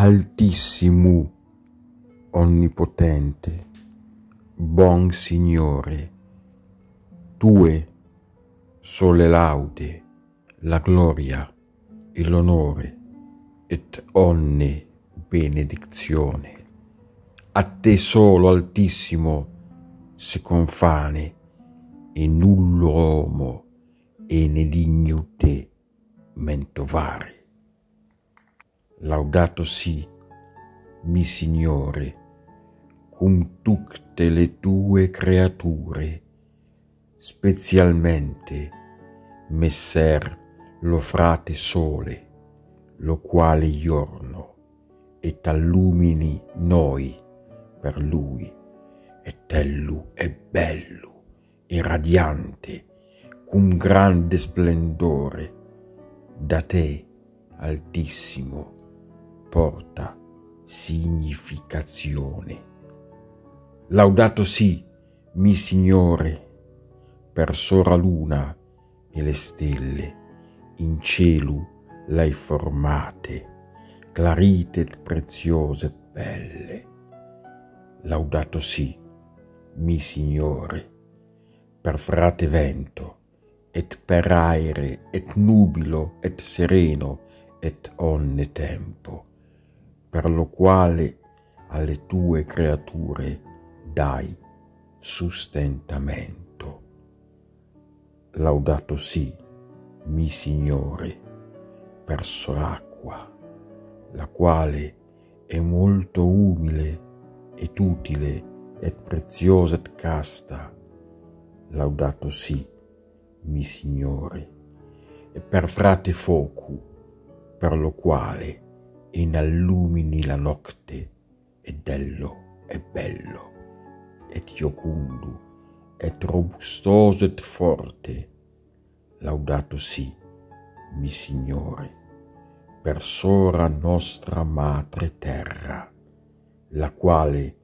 Altissimo, onnipotente, buon Signore, tue sole laude, la gloria e l'onore et onne benedizione. A te solo, Altissimo, se confane, e nullo uomo e ne digno te mentovare. Laudato si, mi Signore, cum tutte le tue creature, specialmente messer lo frate sole, lo quale giorno et allumini noi per lui, et ellu è bello e radiante, cum grande splendore, da te, altissimo, porta significazione. Laudato sì, mi Signore, per sora luna e le stelle, in cielo l'hai formate, clarite e preziose e belle. Laudato sì, mi Signore, per frate vento, et per aere, et nubilo, et sereno, et onne tempo, per lo quale alle tue creature dai sustentamento. Laudato sì, mi Signore, verso l'acqua, la quale è molto umile ed utile et preziosa et casta. Laudato sì, mi Signore, e per frate focu, per lo quale inallumini la notte ed ello è bello, et iocundu, et robustoso et forte. Laudato sì, mi Signore, per sora nostra madre terra, la quale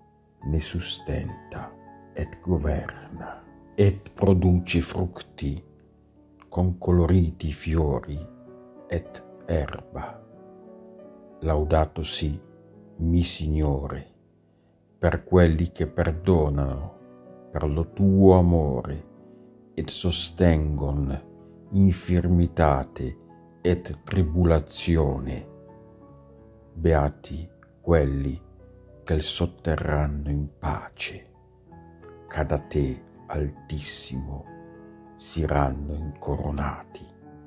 ne sustenta et governa et produce frutti con coloriti fiori et erba. Laudato sì, mi Signore, per quelli che perdonano per lo tuo amore et sostengon infirmitate et tribulazione. Beati quelli che sotterranno in pace, cada te altissimo siranno incoronati.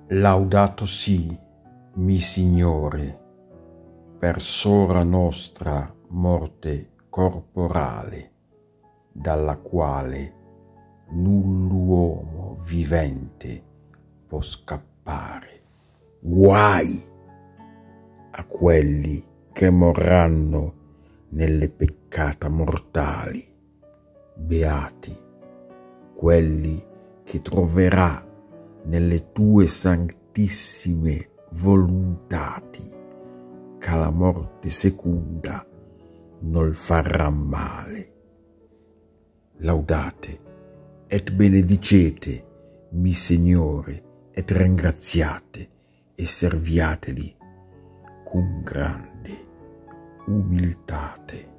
Laudato sì, mi Signore, per sora nostra morte corporale, dalla quale null'uomo vivente può scappare. Guai a quelli che morranno nelle peccata mortali, beati quelli che troverà nelle tue santissime volontati, che la morte secunda non farà male. Laudate et benedicete mi Signore et ringraziate e serviateli con grande umiltate.